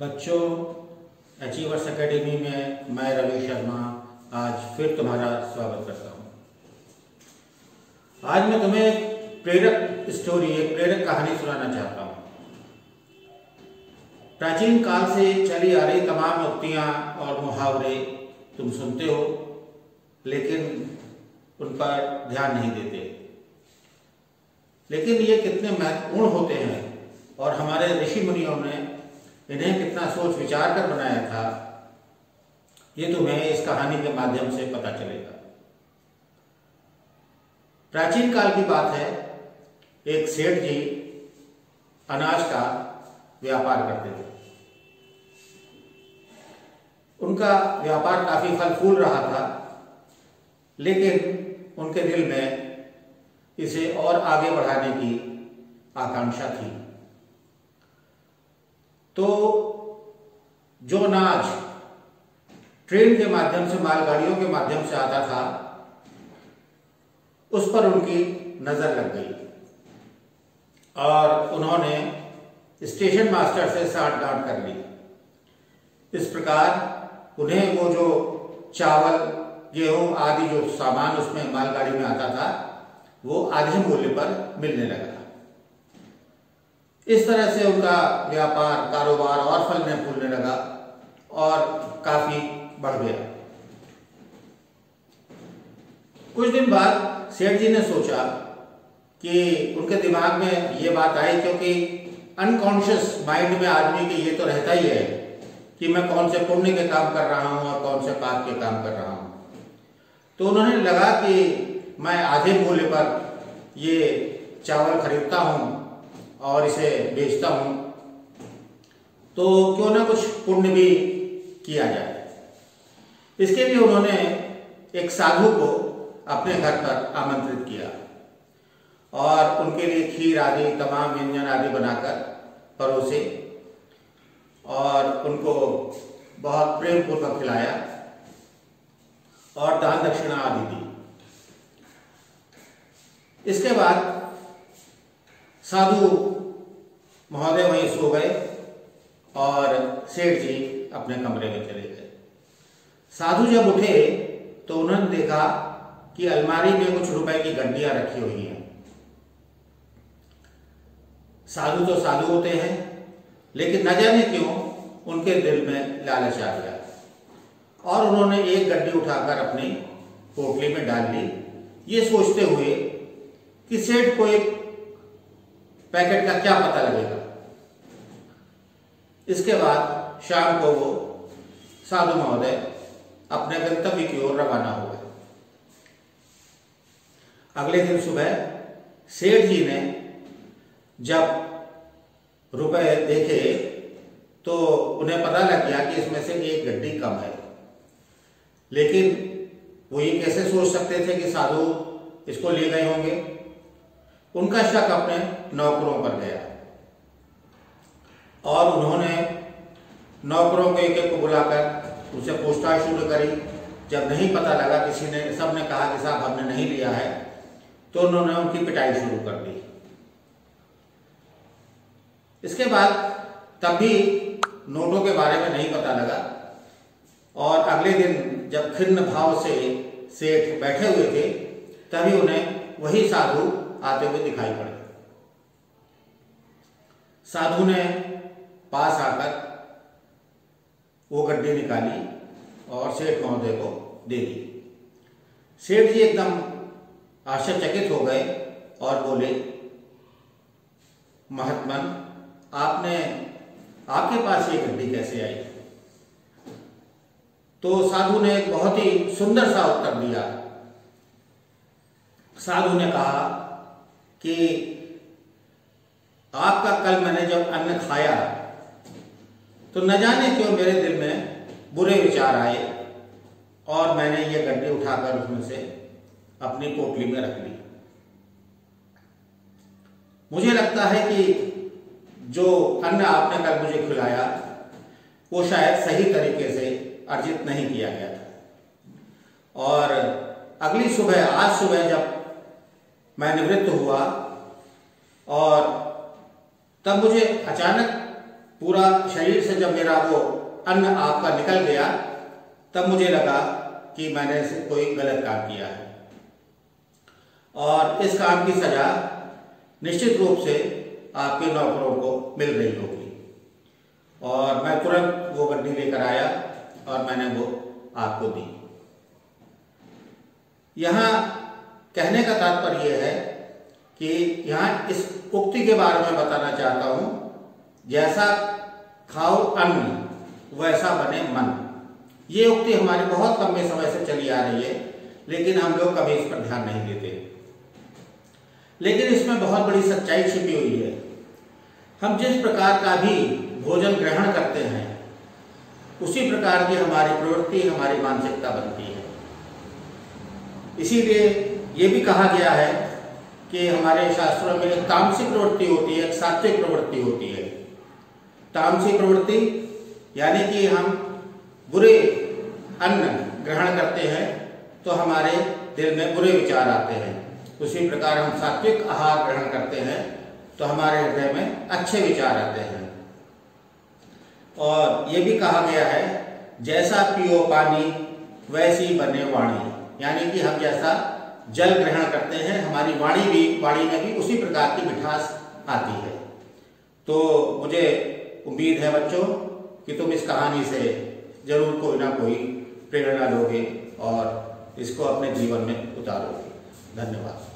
बच्चों achievers academy में मैं रवि शर्मा आज फिर तुम्हारा स्वागत करता हूँ। आज मैं तुम्हें प्रेरक स्टोरी एक प्रेरक कहानी सुनाना चाहता हूँ। प्राचीन काल से चली आ रही तमाम उक्तियाँ और मुहावरे तुम सुनते हो, लेकिन उन पर ध्यान नहीं देते। लेकिन ये कितने महत्वपूर्ण होते हैं और हमारे ऋषि मुनियों ने इन्हें कितना सोच विचार कर बनाया था। ये तुम्हें इस कहानी के माध्यम से पता चलेगा। प्राचीन काल की बात है, एक सेठ जी अनाज का व्यापार करते थे। उनका व्यापार काफ़ी फल फूल रहा था, लेकिन उनके दिल में इसे और आगे बढ़ाने की आकांक्षा थी। तो जो अनाज ट्रेन के माध्यम से, मालगाड़ियों के माध्यम से आता था, उस पर उनकी नज़र लग गई। और उन्होंने स्टेशन मास्टर से साठ गांठ कर ली। इस प्रकार उन्हें वो जो चावल, गेहूँ आदि जो सामान उसमें मालगाड़ी में आता था, वो आधे मूल्य पर मिलने लगा इस तरह से उनका व्यापार, कारोबार और फलने फूलने लगा और काफ़ी बढ़ गया। कुछ दिन बाद सेठ जी ने सोचा कि उनके दिमाग में ये बात आई क्योंकि अनकॉन्शियस माइंड में आदमी के ये तो रहता ही है कि मैं कौन से पुण्य के काम कर रहा हूँ और कौन से पाप के काम कर रहा हूँ। तो उन्होंने लगा कि मैं आधे मूल्य पर ये चावल खरीदता हूँ और इसे बेचता हूँ। तो क्यों ना कुछ पुण्य भी किया जाए। इसके लिए उन्होंने एक साधु को अपने घर पर आमंत्रित किया और उनके लिए खीर आदि, तमाम व्यंजन आदि बनाकर परोसे और उनको बहुत प्रेम पूर्वक खिलाया और दान दक्षिणा आदि दी। इसके बाद साधु महोदय वहीं सो गए और सेठ जी अपने कमरे में चले गए। साधु जब उठे तो उन्होंने देखा कि अलमारी में कुछ रुपए की गड्डियाँ रखी हुई हैं। साधु तो साधु होते हैं, लेकिन न जाने क्यों उनके दिल में लालच आ गया और उन्होंने एक गड्डी उठाकर अपनी पोटली में डाल ली। ये सोचते हुए कि सेठ को एक पैकेट का क्या पता लगेगा? इसके बाद शाम को वो साधु महोदय अपने गंतव्य की ओर रवाना हो गए। अगले दिन सुबह सेठ जी ने जब रुपए देखे तो उन्हें पता लग गया कि इसमें से एक गड्डी कम है। लेकिन वो ये कैसे सोच सकते थे कि साधु इसको ले गए होंगे? उनका शक अपने नौकरों पर गया। और उन्होंने नौकरों को एक एक को बुलाकर उसे पूछताछ शुरू करी। जब नहीं पता लगा, किसी ने सबने कहा कि साहब, हमने नहीं लिया है तो उन्होंने उनकी पिटाई शुरू कर दी। इसके बाद तब भी नोटों के बारे में नहीं पता लगा। और अगले दिन जब खिन्न भाव से सेठ बैठे हुए थे, तभी उन्हें वही साधु आते हुए दिखाई पड़े। साधु ने पास आकर वो गड्डी निकाली और सेठ महोदय को दे दी। सेठ जी एकदम आश्चर्यचकित हो गए और बोले, महात्मन, आपने, आपके पास ये गड्डी कैसे आई? तो साधु ने एक बहुत ही सुंदर सा उत्तर दिया। साधु ने कहा कि आपका कल मैंने जब अन्न खाया तो न जाने क्यों मेरे दिल में बुरे विचार आए और मैंने ये गड्ढे उठाकर उसमें से अपनी पोटली में रख ली। मुझे लगता है कि जो अन्न आपने कल मुझे खिलाया, वो शायद सही तरीके से अर्जित नहीं किया गया था। और अगली सुबह, आज सुबह जब मैं निवृत्त हुआ और तब मुझे अचानक पूरा शरीर से जब मेरा वो अन्न आपका निकल गया, तब मुझे लगा कि मैंने कोई गलत काम किया है। और इस काम की सजा निश्चित रूप से आपके नौकरों को मिल रही होगी। और मैं तुरंत वो गड्डी लेकर आया और मैंने वो आपको दी। यहाँ कहने का तात्पर्य यह है कि यहाँ इस उक्ति के बारे में बताना चाहता हूँ, जैसा खाओ अन्न, वैसा बने मन। ये उक्ति हमारे बहुत लंबे समय से चली आ रही है, लेकिन हम लोग कभी इस पर ध्यान नहीं देते। लेकिन इसमें बहुत बड़ी सच्चाई छिपी हुई है। हम जिस प्रकार का भी भोजन ग्रहण करते हैं, उसी प्रकार की हमारी प्रवृत्ति, हमारी मानसिकता बनती है। इसीलिए ये भी कहा गया है कि हमारे शास्त्रों में एक तामसिक प्रवृत्ति होती है, एक सात्विक प्रवृत्ति होती है। तामसिक प्रवृत्ति यानी कि हम बुरे अन्न ग्रहण करते हैं तो हमारे दिल में बुरे विचार आते हैं। उसी प्रकार हम सात्विक आहार ग्रहण करते हैं तो हमारे हृदय में अच्छे विचार आते हैं। और ये भी कहा गया है, जैसा पियो पानी, वैसी बने वाणी। यानी कि हम जैसा जल ग्रहण करते हैं, हमारी वाणी भी, वाणी में भी उसी प्रकार की मिठास आती है। तो मुझे उम्मीद है बच्चों कि तुम इस कहानी से ज़रूर कोई ना कोई प्रेरणा लोगे और इसको अपने जीवन में उतारोगे। धन्यवाद।